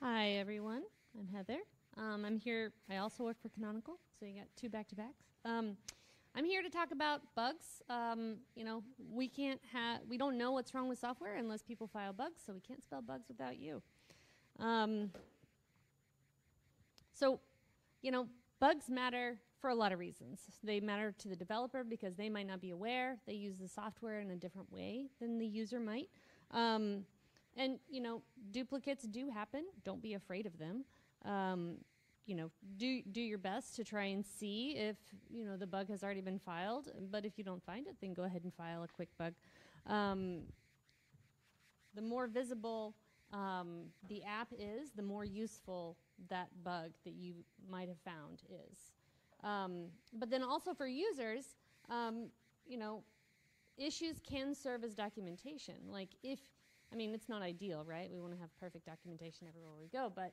Hi, everyone. I'm Heather. Um, I'm here. I also work for Canonical, so you got two back to backs. Um, I'm here to talk about bugs. Um, you know, we can't have, we don't know what's wrong with software unless people file bugs, so we can't spell bugs without you. Um, so, you know, bugs matter for a lot of reasons. They matter to the developer because they might not be aware. They use the software in a different way than the user might. Um, and, you know, duplicates do happen. Don't be afraid of them. Um, you know, do, do your best to try and see if, you know, the bug has already been filed. But if you don't find it, then go ahead and file a quick bug. Um, the more visible um, the app is, the more useful that bug that you might have found is. Um, but then also for users, um, you know, issues can serve as documentation. Like if, I mean, it's not ideal, right? We want to have perfect documentation everywhere we go, but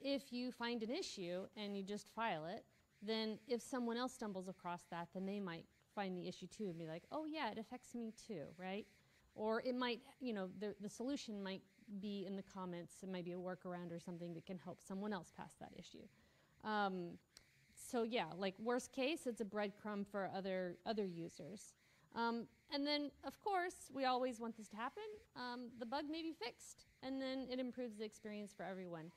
if you find an issue and you just file it, then if someone else stumbles across that, then they might find the issue too and be like, oh yeah, it affects me too, right? Or it might, you know, the, the solution might be in the comments, it might be a workaround or something that can help someone else pass that issue. Um, so yeah, like worst case, it's a breadcrumb for other, other users. Um, and then, of course, we always want this to happen. Um, the bug may be fixed, and then it improves the experience for everyone.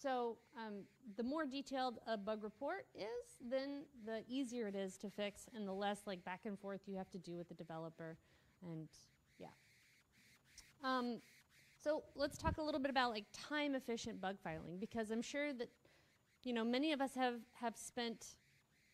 So um, the more detailed a bug report is, then the easier it is to fix, and the less like back and forth you have to do with the developer. And yeah. Um, so let's talk a little bit about like time efficient bug filing because I'm sure that you know many of us have have spent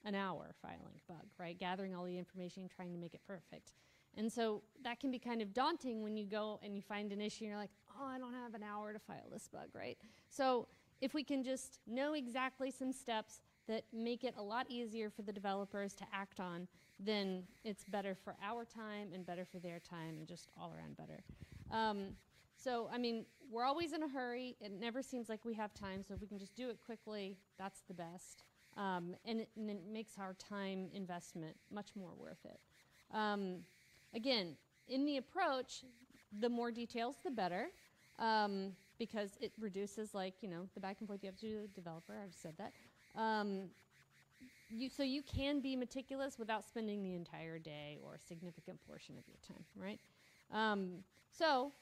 an hour filing bug, right? Gathering all the information, trying to make it perfect. And so that can be kind of daunting when you go and you find an issue and you're like, oh, I don't have an hour to file this bug, right? So if we can just know exactly some steps that make it a lot easier for the developers to act on, then it's better for our time and better for their time and just all around better. Um, so, I mean, we're always in a hurry. It never seems like we have time, so if we can just do it quickly, that's the best. Um, and, it, and, it, makes our time investment much more worth it. Um, again, in the approach, the more details, the better, um, because it reduces, like, you know, the back and forth you have to do with the developer. I've said that. Um, you, so you can be meticulous without spending the entire day or a significant portion of your time, right? Um, so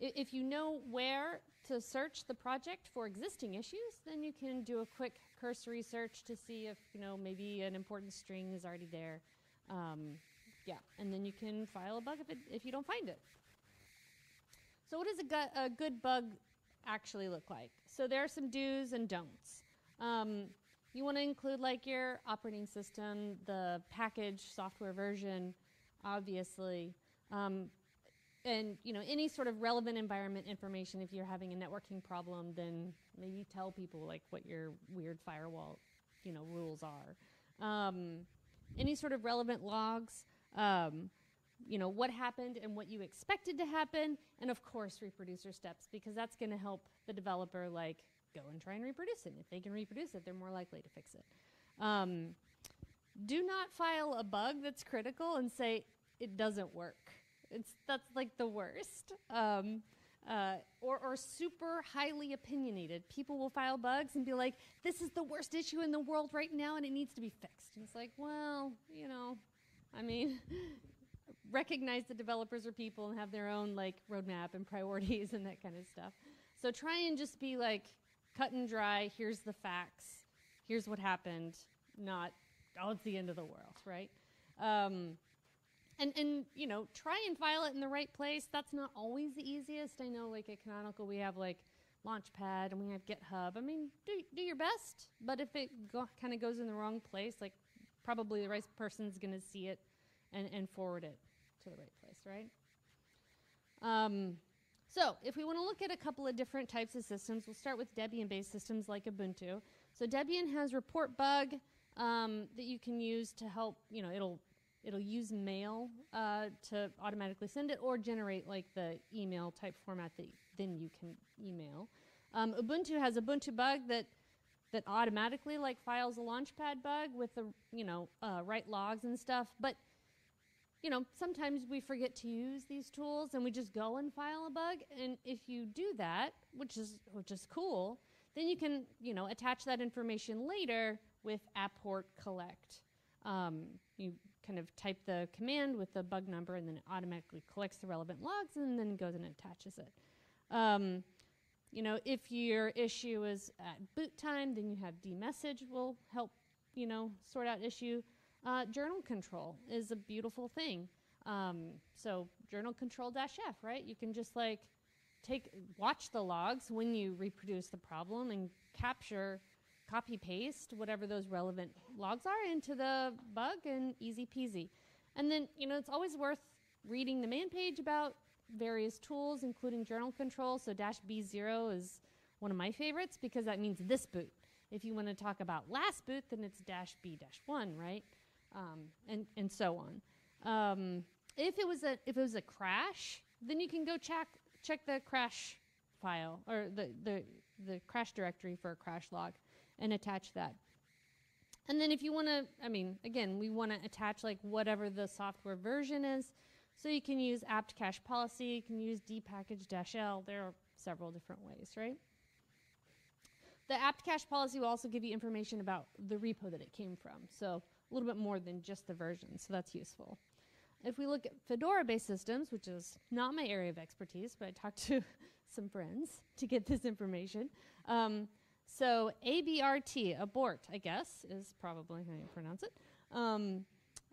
if you know where to search the project for existing issues, then you can do a quick cursory search to see if, you know, maybe an important string is already there. Um, yeah, and then you can file a bug if, it, if you don't find it. So what does a, a, good bug actually look like? So there are some do's and don'ts. Um, you want to include like your operating system, the package, software version, obviously. Um, and you know any sort of relevant environment information if you're having a networking problem then maybe tell people like what your weird firewall you know rules are um, any sort of relevant logs um, you know what happened and what you expected to happen and of course reproducer steps because that's going to help the developer like go and try and reproduce it and if they can reproduce it they're more likely to fix it um, do not file a bug that's critical and say it doesn't work it's that's like the worst. Um, uh, or, or super highly opinionated. People will file bugs and be like, "This is the worst issue in the world right now, and it needs to be fixed." And it's like, well, you know, I mean, recognize the developers are people and have their own like roadmap and priorities and that kind of stuff. So try and just be like cut and dry. Here's the facts. Here's what happened. Not, oh, it's the end of the world, right? Um, and and you know try and file it in the right place that's not always the easiest i know like at canonical we have like launchpad and we have github i mean do, do your best but if it kind of goes in the wrong place like probably the right person's going to see it and, and forward it to the right place right um, so if we want to look at a couple of different types of systems we'll start with debian based systems like ubuntu so debian has report bug um, that you can use to help you know it'll it'll use mail uh, to automatically send it or generate like the email type format that then you can email. Um, Ubuntu has a Ubuntu bug that that automatically like files a launchpad bug with the you know uh, right logs and stuff, but you know sometimes we forget to use these tools and we just go and file a bug. And if you do that, which is which is cool, then you can, you know, attach that information later with apport collect. Um, you kind of type the command with the bug number, and then it automatically collects the relevant logs, and then goes and attaches it. Um, you know, if your issue is at boot time, then you have dmesg will help, you know, sort out issue. Uh, journal control is a beautiful thing. Um, so journal control dash F, right? You can just like take watch the logs when you reproduce the problem and capture, copy paste whatever those relevant logs are into the bug and easy peasy. And then you know it's always worth reading the man page about various tools, including journal control. So dash B0 is one of my favorites because that means this boot. If you want to talk about last boot, then it's dash B dash one, right? Um, and and so on. Um, if it was a if it was a crash, then you can go check check the crash file or the the the crash directory for a crash log and attach that. And then if you want to, I mean, again, we want to attach like whatever the software version is. So you can use apt cache policy, you can use dpackage-l. There are several different ways, right? The apt cache policy will also give you information about the repo that it came from. So a little bit more than just the version, so that's useful. If we look at Fedora-based systems, which is not my area of expertise, but I talked to some friends to get this information. Um, so ABRT, abort, I guess, is probably how you pronounce it. Um,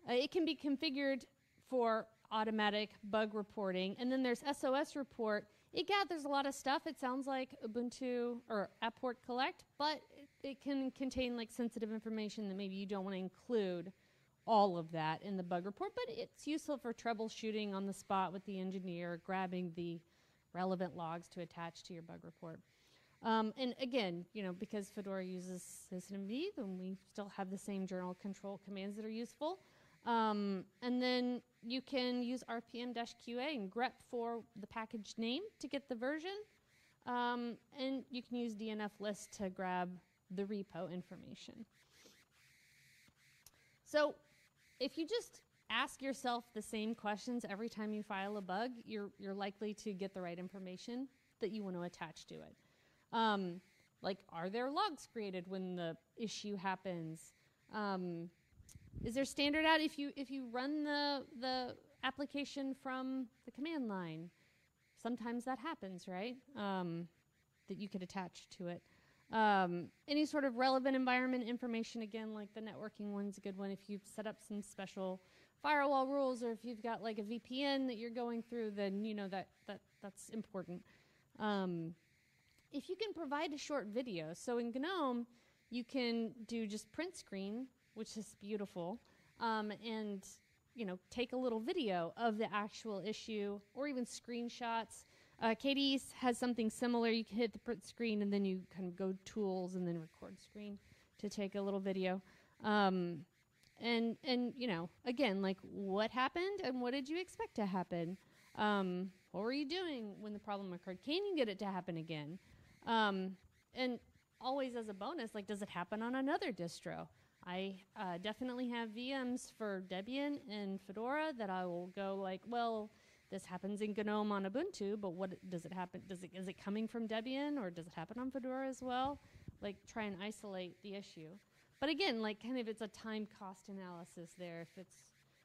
it can be configured for automatic bug reporting. And then there's SOS report. It gathers a lot of stuff. It sounds like Ubuntu or Apport Collect, but it, it can contain like sensitive information that maybe you don't want to include all of that in the bug report, but it's useful for troubleshooting on the spot with the engineer, grabbing the relevant logs to attach to your bug report. Um, and again, you know, because Fedora uses systemd, then we still have the same journal control commands that are useful. Um, and then you can use rpm-qa and grep for the package name to get the version. Um, and you can use DNF list to grab the repo information. So if you just ask yourself the same questions every time you file a bug, you're, you're likely to get the right information that you want to attach to it. Um, like, are there logs created when the issue happens? Um, is there standard out if you if you run the the application from the command line? Sometimes that happens, right? Um, that you could attach to it. Um, any sort of relevant environment information, again, like the networking one's a good one. If you've set up some special firewall rules, or if you've got like a VPN that you're going through, then you know that that that's important. Um, if you can provide a short video, so in GNOME, you can do just print screen which is beautiful, um, and you know take a little video of the actual issue or even screenshots. Uh, KDE has something similar. You can hit the print screen and then you kind of go tools and then record screen to take a little video. Um, and and you know again like what happened and what did you expect to happen? Um, what were you doing when the problem occurred? Can you get it to happen again? Um, and always as a bonus, like does it happen on another distro? I uh, definitely have VMs for Debian and Fedora that I will go like, well, this happens in GNOME on Ubuntu, but what does it happen? Does it is it coming from Debian or does it happen on Fedora as well? Like try and isolate the issue. But again, like kind of it's a time cost analysis there if it's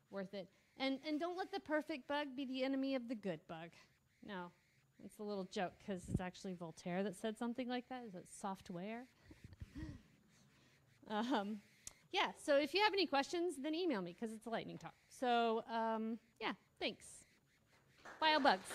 worth it. And and don't let the perfect bug be the enemy of the good bug. No, it's a little joke because it's actually Voltaire that said something like that. Is it software? um, yeah, so if you have any questions, then email me because it's a lightning talk. So, um, yeah, thanks. File bugs.